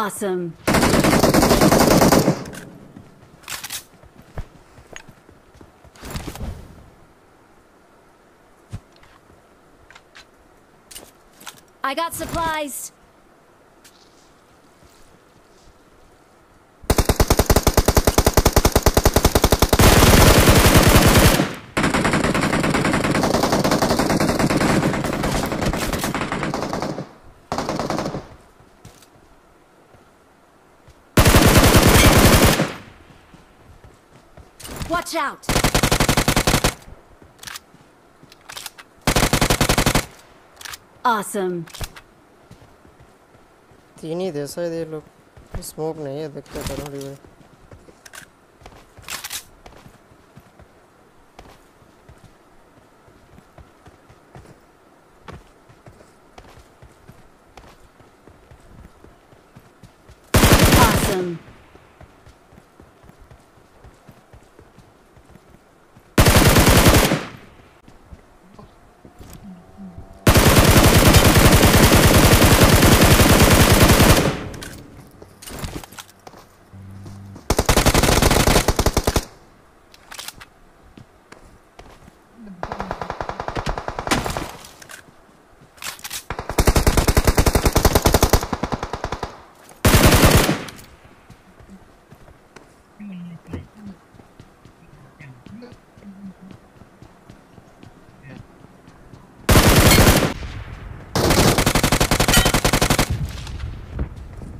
Awesome. I got supplies. Watch out! Awesome. तीन ही दे शायद ये लोग स्मोक नहीं है देखते करो रिवे Awesome.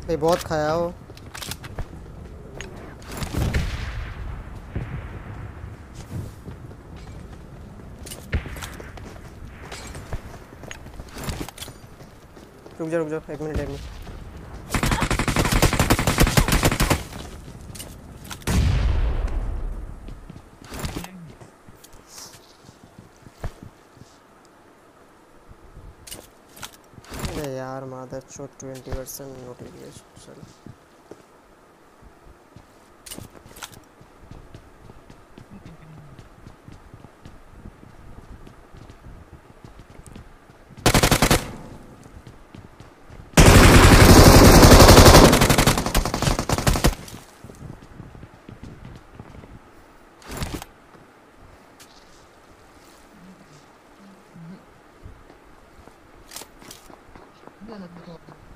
भाई बहुत खाया हो। रुक जा रुक जा एक मिनट एक मिनट। यार मादर चोट ट्वेंटी परसेंट नोटिफिकेशन चलो ребенок, будь ласка.